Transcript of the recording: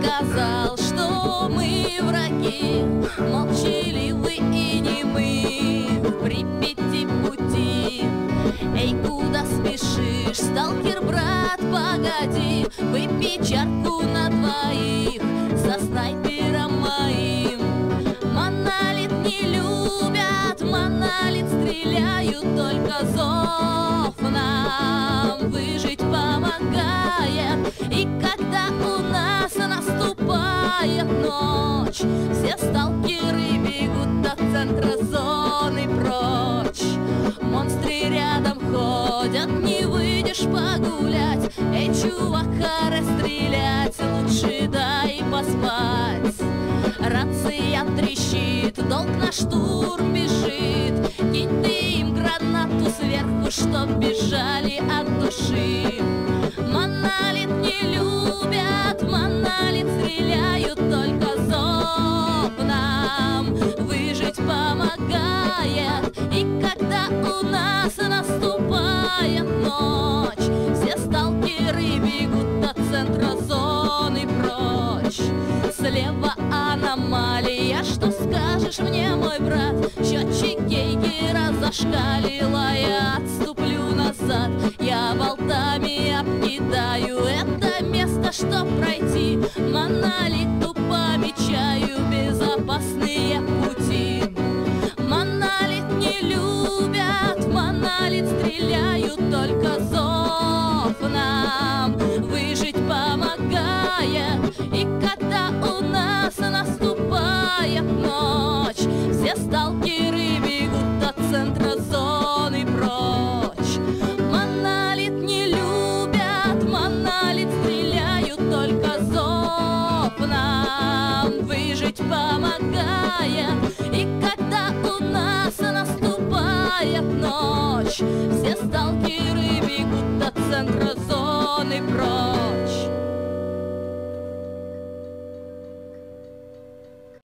сказал, что мы враги? Молчаливы и не мы в Припяти пути. Эй, куда спешишь, сталкер, брат, погоди, выпей чарку на двоих со снайпером моим. Монолит не любят, монолит стреляют, только зов выйдешь погулять. Эй, чувака, расстрелять, лучше дай поспать. Рация трещит, долг на штурм бежит Кинь ты им гранату сверху, чтоб бежали от души сталкеры бегут от центра зоны прочь. Слева аномалия, что скажешь мне, мой брат? Счетчик Гейгера зашкалила, я отступлю назад. Я болтами обкидаю это место, чтоб пройти. Монолиту сталкеры бегут от центра зоны прочь. Монолит не любят, монолит стреляют, только зов нам выжить помогает. И когда у нас наступает ночь, все сталкеры бегут от центра зоны прочь.